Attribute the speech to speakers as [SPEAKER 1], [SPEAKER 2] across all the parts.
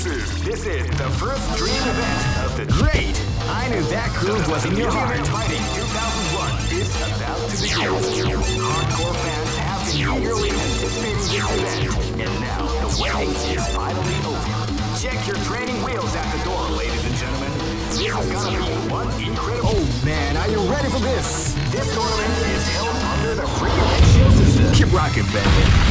[SPEAKER 1] This is this is the first dream event of the great. I knew that groove was in your heart. Fighting 2001 is about to begin. Hardcore fans have been eagerly anticipating this event, and now the waiting is finally over. Check your training wheels at the door, ladies and gentlemen. This is gonna be one incredible.
[SPEAKER 2] Oh man, are you ready for this?
[SPEAKER 1] This tournament is held under the free ratio system.
[SPEAKER 2] Keep rocking, baby.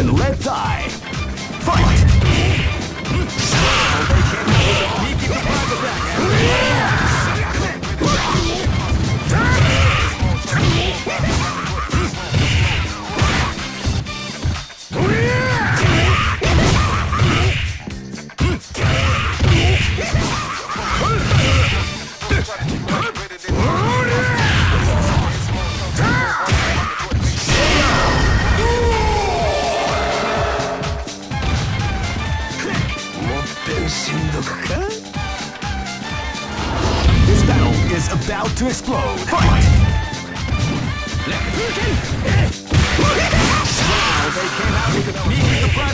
[SPEAKER 2] Live and let to explode. Fight!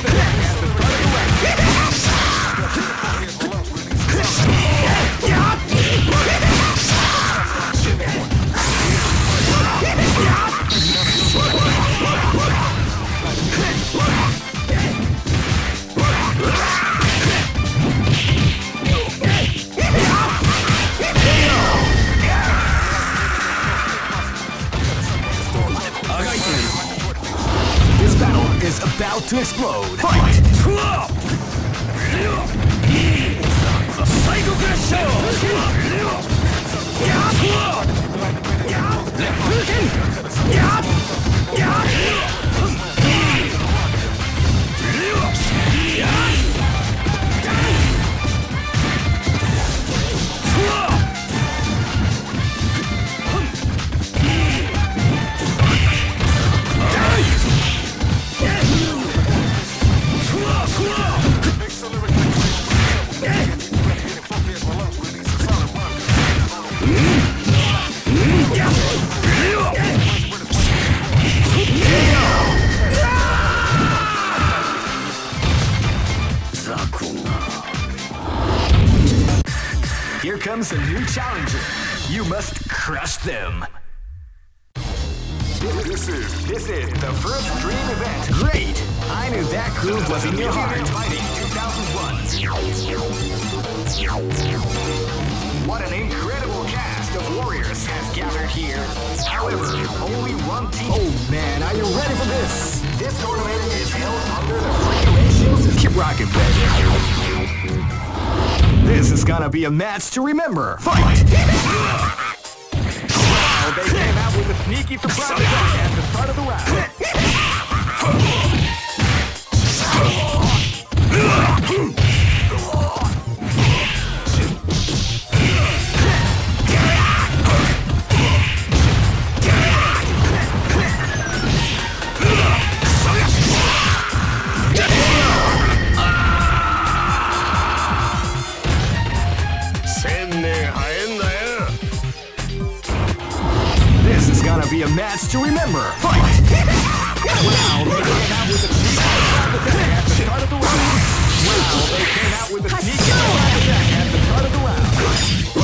[SPEAKER 2] This
[SPEAKER 1] first dream event.
[SPEAKER 2] Great! I knew that groove was in your heart.
[SPEAKER 1] Fighting 2001. What an incredible cast of warriors has gathered here. However, only one team.
[SPEAKER 2] Oh man, are you ready for this?
[SPEAKER 1] This tournament is held under the system.
[SPEAKER 2] Keep rocking, baby. This is gonna be a match to remember. Fight!
[SPEAKER 1] They came out with a sneaky surprise at the start of the round.
[SPEAKER 2] Match to remember. Fight!
[SPEAKER 1] Wow, they came out with a surprise attack at the start of the round. Wow, they came out with a surprise attack at the start of the round.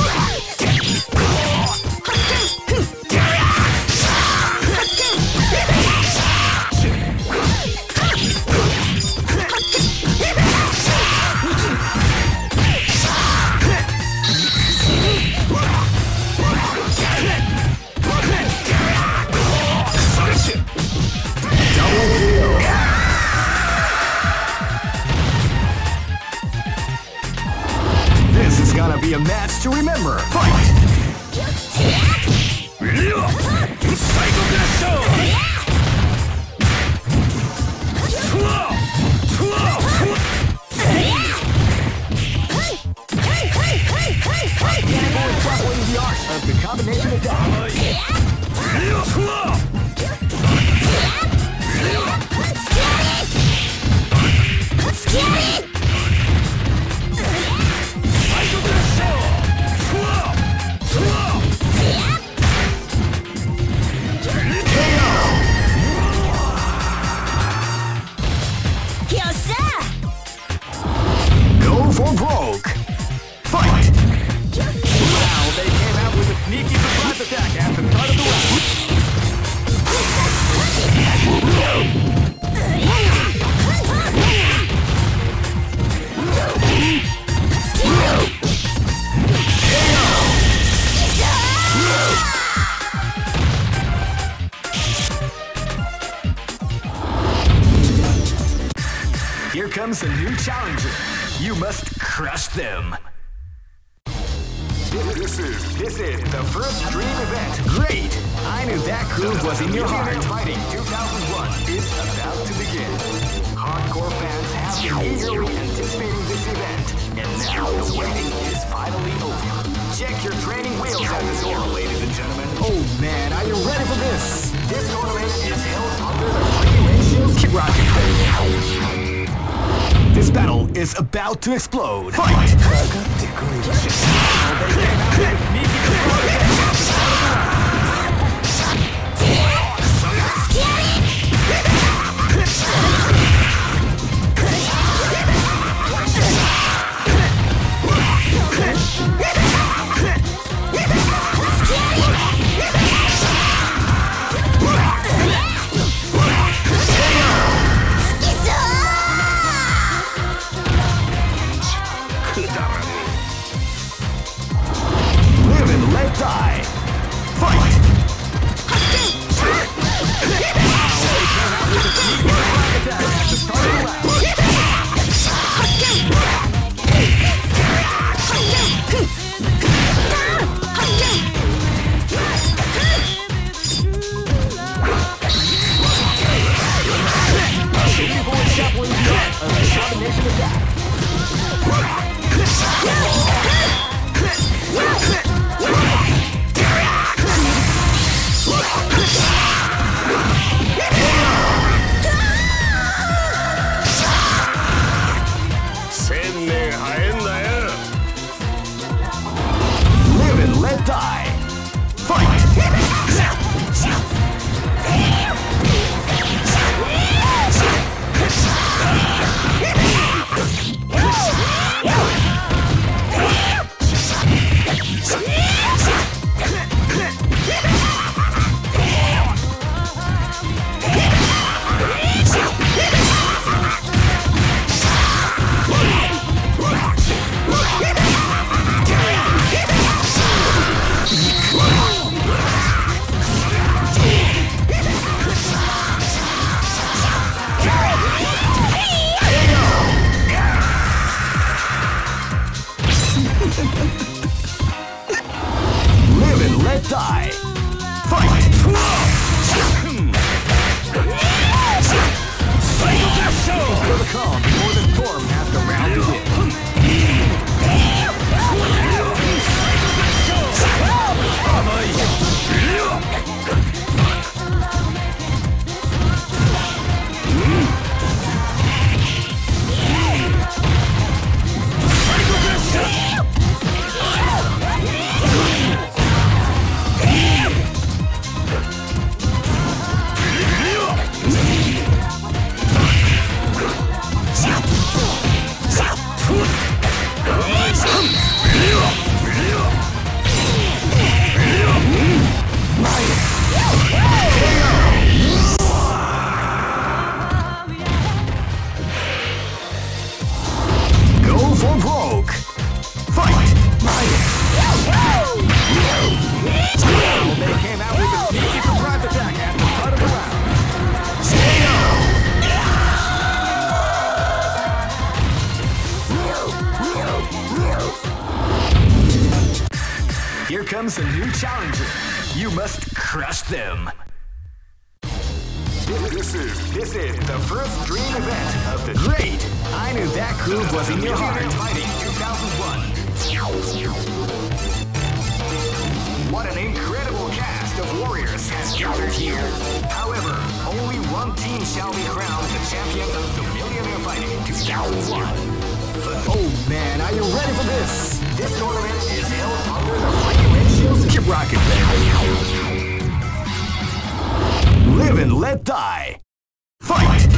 [SPEAKER 1] Oh man, are you ready for this?
[SPEAKER 3] This tournament is held under the mighty red shields.
[SPEAKER 1] Keep rocking, man. Live and let die. Fight! Fight.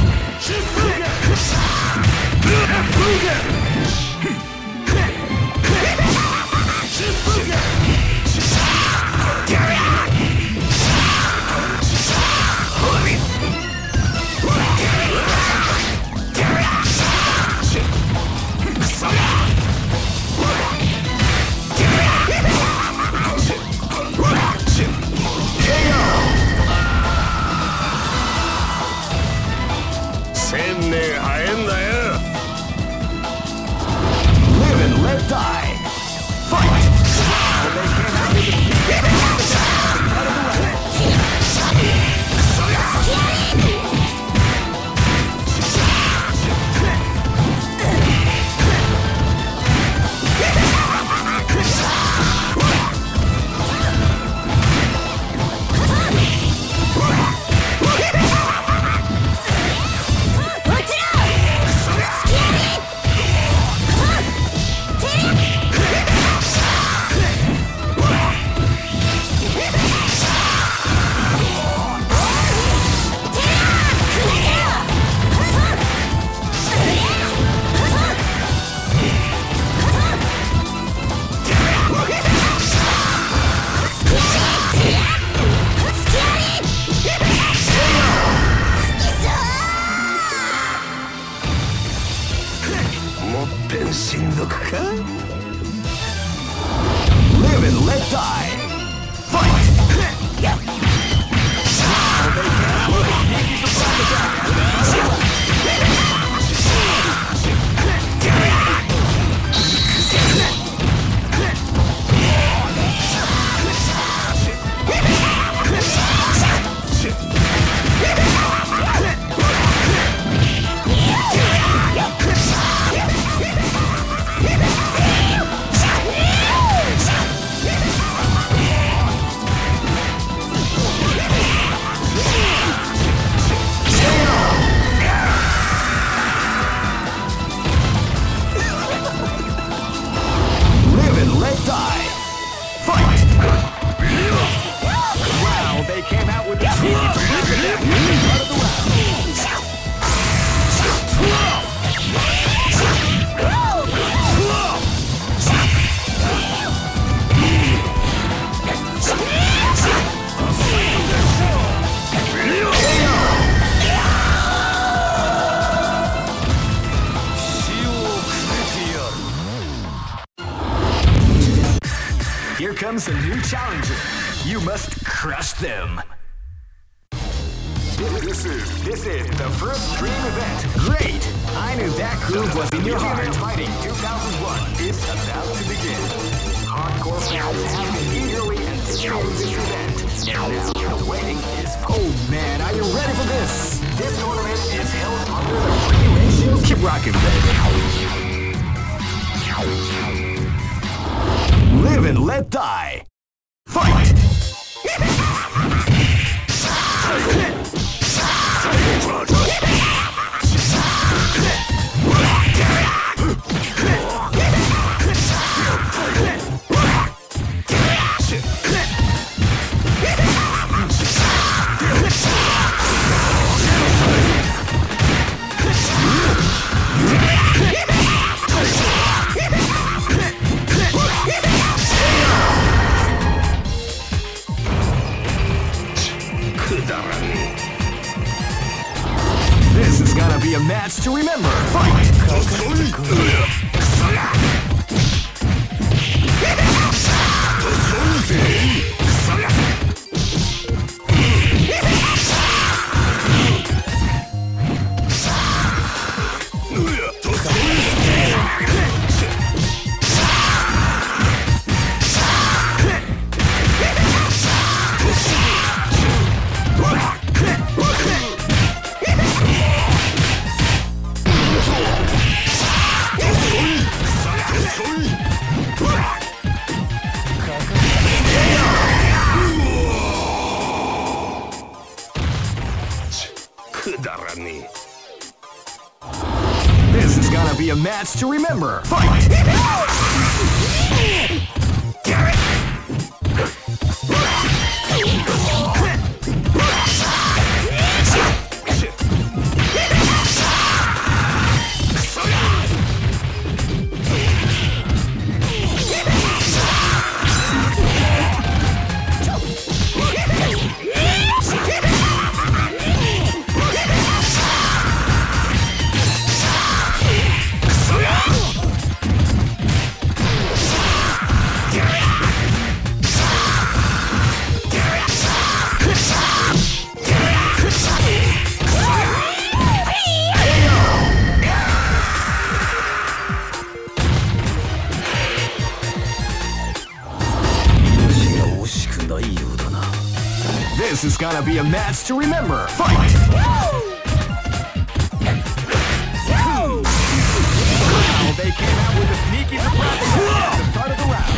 [SPEAKER 1] もっぺんしんどくか Live and let die! Fight! Yeah. Red die! Fight! Gonna be a match to remember. Fight! Wow, they came out with a sneaky surprise at the start of the round.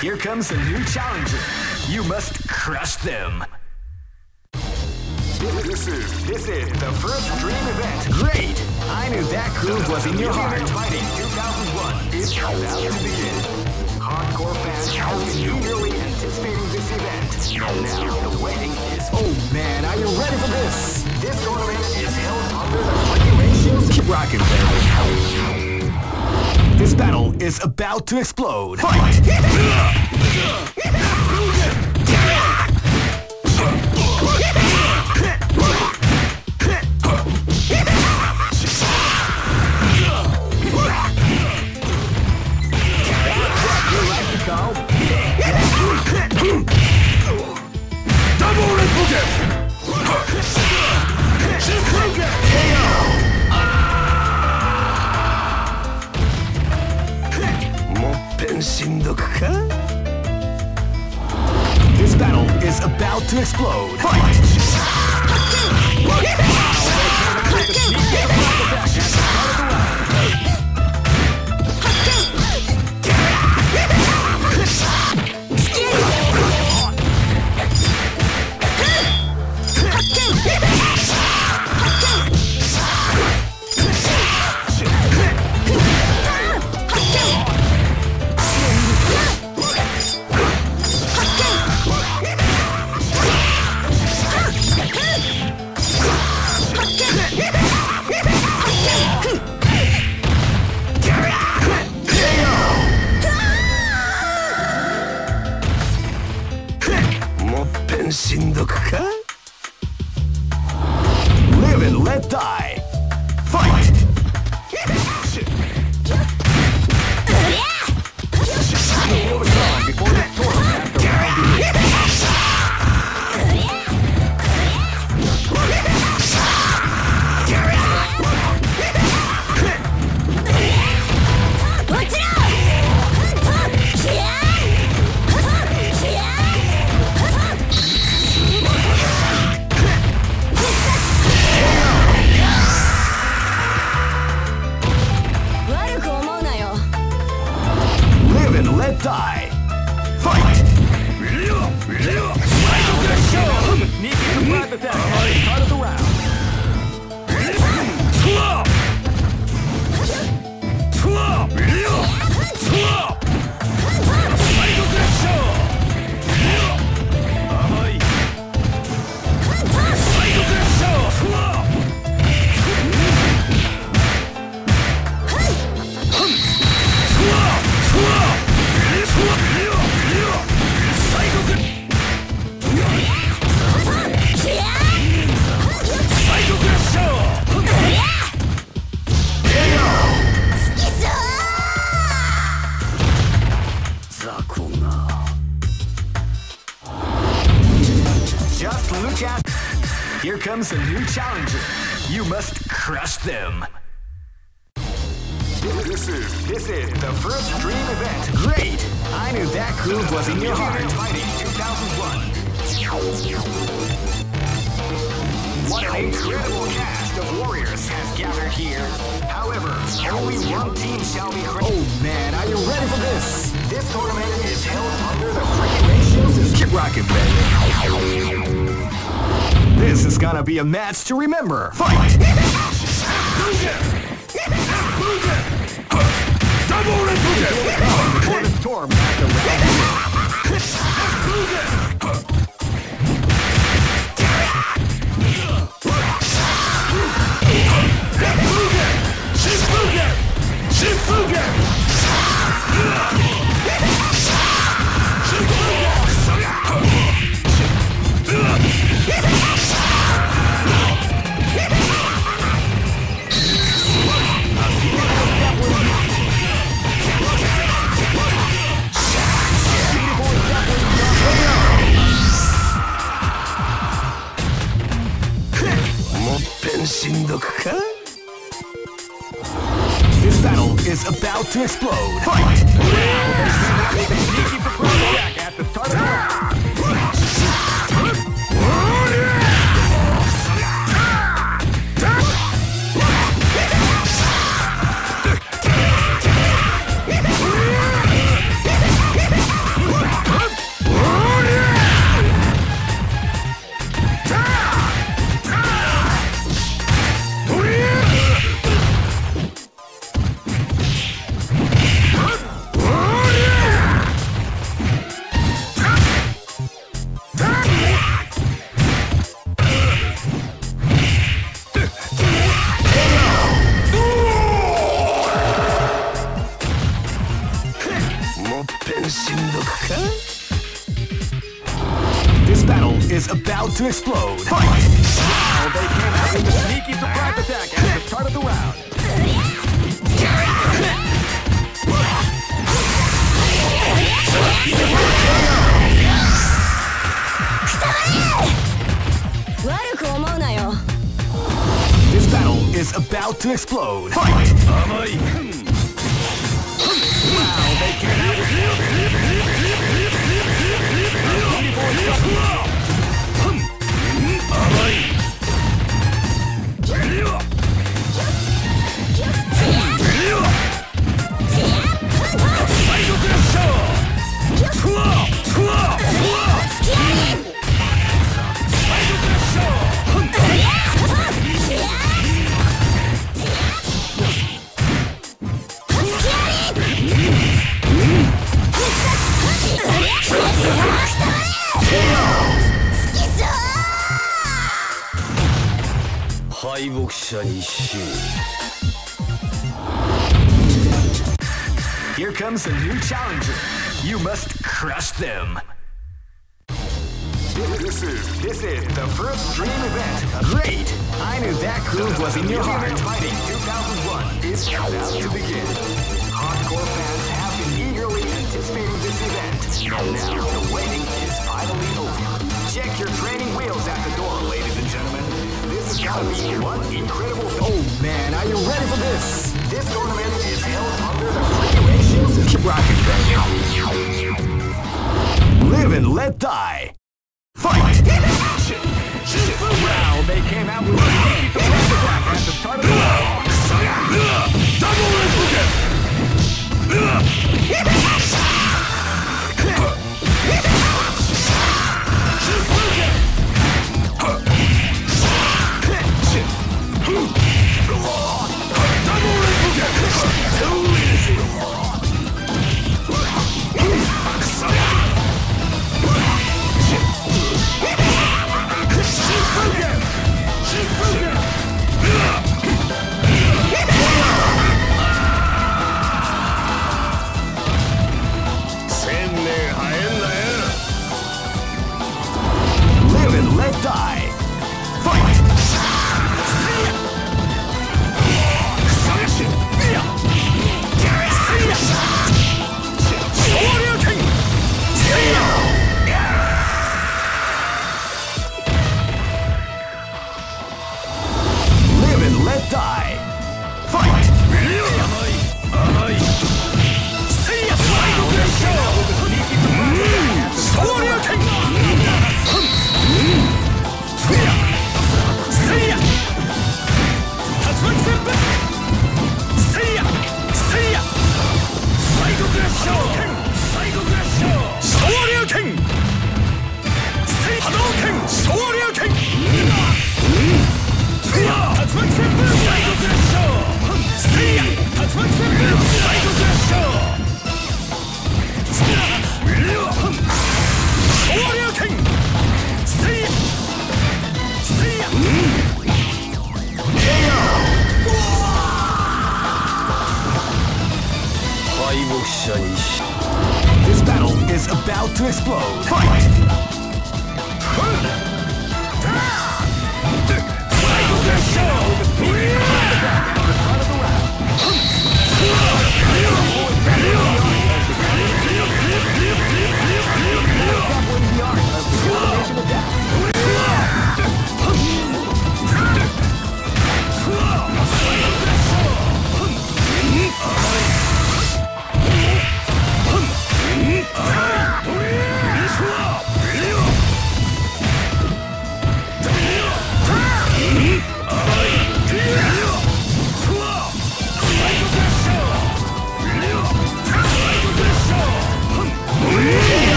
[SPEAKER 1] Here comes a new challenger. You must crush them.
[SPEAKER 3] This is this is the first dream event.
[SPEAKER 1] Great! I knew that groove was in your heart.
[SPEAKER 3] Fighting 2001 is about to begin. Hardcore fans have been eagerly anticipating this event. Now the waiting is
[SPEAKER 1] Oh man, are you ready for this?
[SPEAKER 3] This tournament is held under the regulations.
[SPEAKER 1] Keep rocking, baby. This battle is about to explode. Fight! to explode. Fight! Remember.
[SPEAKER 3] Comes a new challenger. You must crush them.
[SPEAKER 1] This is
[SPEAKER 3] This is the first dream event. Great! I knew that groove was in your heart. Fighting 2001 is about to begin. Hardcore fans have been eagerly anticipating this event. And now the waiting is finally over. Check your training wheels at the door, ladies and gentlemen. This is gonna be one incredible.
[SPEAKER 1] Oh man, are you ready for this?
[SPEAKER 3] This tournament is held under the.
[SPEAKER 1] Keep rocking, baby. Live and let die. Fight!
[SPEAKER 3] Wow, they came out with at the start of the round.
[SPEAKER 4] Double red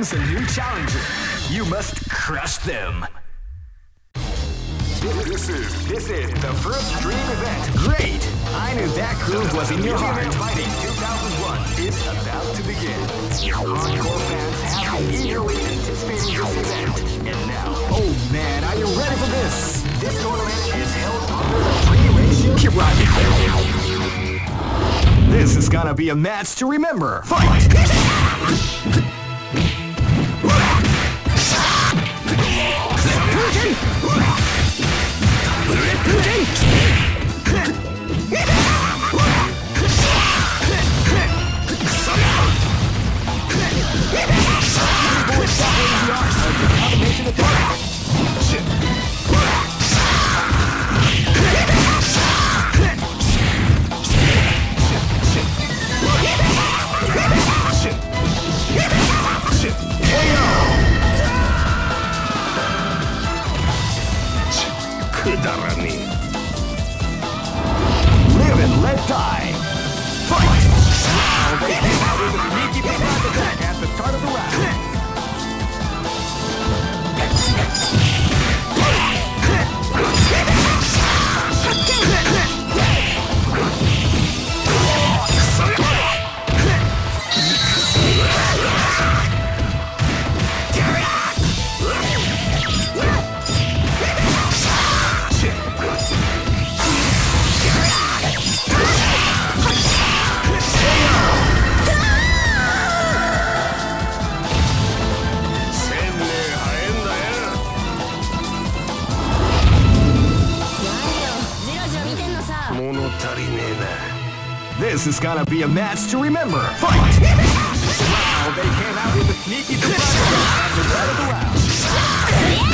[SPEAKER 1] comes a new challenger. You must crush them.
[SPEAKER 3] This is This is the first dream event.
[SPEAKER 1] Great! I knew that groove was in your heart.
[SPEAKER 3] Fighting 2001 is about to begin. Hardcore fans have been eagerly anticipating this event, and now
[SPEAKER 1] Oh man, are you ready for this?
[SPEAKER 3] this tournament is held under the free ratio.
[SPEAKER 1] Keep rocking. This is gonna be a match to remember. Fight! Live and gonna be
[SPEAKER 5] a match to remember. Fight!
[SPEAKER 1] Wow, they came out with a sneaky surprise at the start of the round.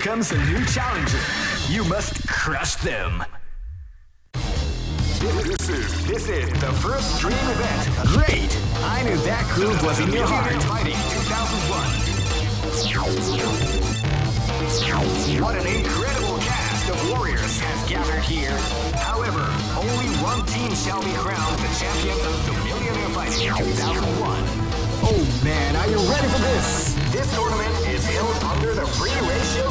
[SPEAKER 1] Comes a new challenger. You must crush them. This is, this is the first dream event. Great! I knew that groove was in your heart. Fighting 2001. What an incredible cast of warriors has gathered here. However, only one team shall be crowned the champion of the Millionaire Fighting 2001. Oh man, are you ready for this? This tournament is held under the free ratio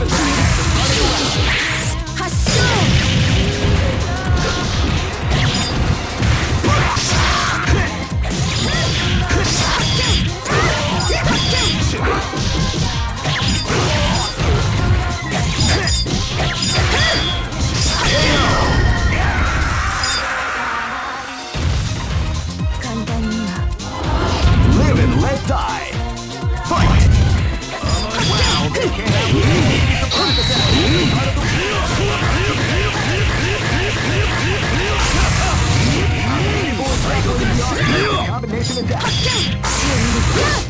[SPEAKER 1] 本尊明日升官 Yeah!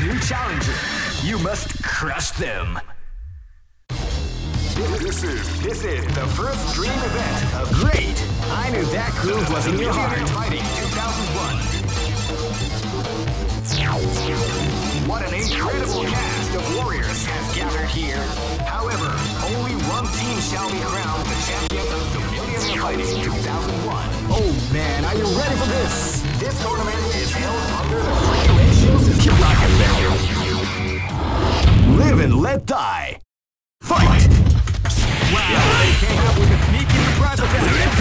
[SPEAKER 1] new challenger. You must crush them. This is this is the first dream event of Great! I knew that groove was in your heart.
[SPEAKER 3] Fighting 2001. What an incredible cast of warriors has gathered here. However, only one team shall be crowned the champion of the Millionaire Fighting 2001.
[SPEAKER 1] Oh man, are you ready for this?
[SPEAKER 3] This tournament is held under the
[SPEAKER 1] Live and let die. Fight! Wow, they came out with a sneaky surprise attack.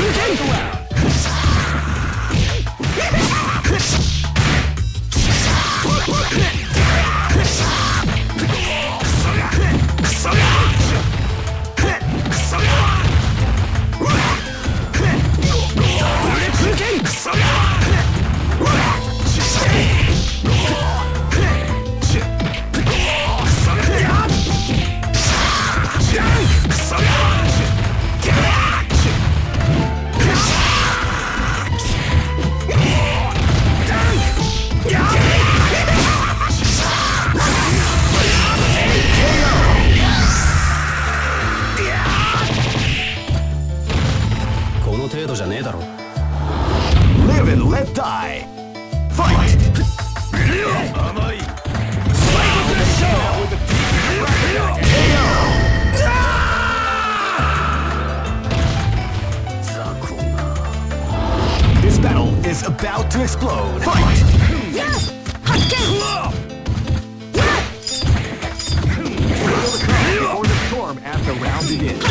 [SPEAKER 1] Live and let die. Fight! This battle is about to explode. Fight! Before the storm as the round begins.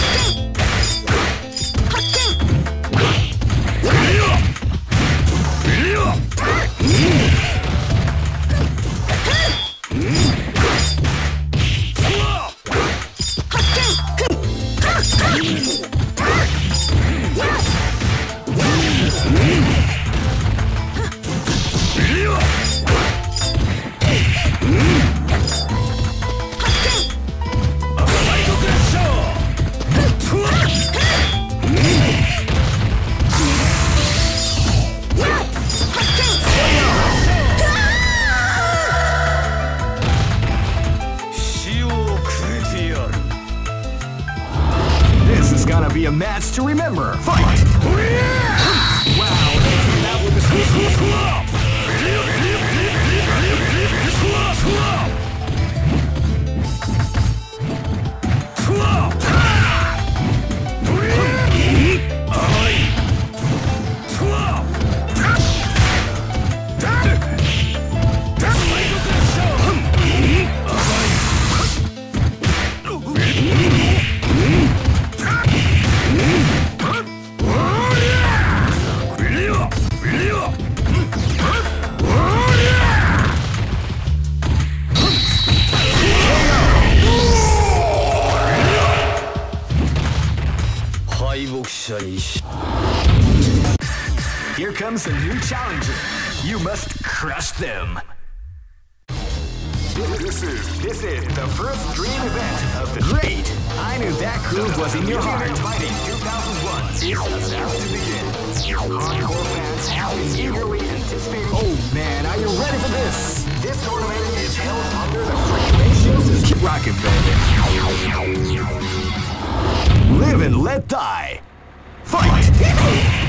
[SPEAKER 3] the first dream event of the...
[SPEAKER 1] Great! I knew that groove was in your heart.
[SPEAKER 3] Fighting 2001 is about to begin. Hardcore fans have been eagerly anticipating...
[SPEAKER 1] Oh man, are you ready for this?
[SPEAKER 6] This tournament is held under the free ratio system.
[SPEAKER 1] Keep rocking, baby. Live and let die. Fight! Fight.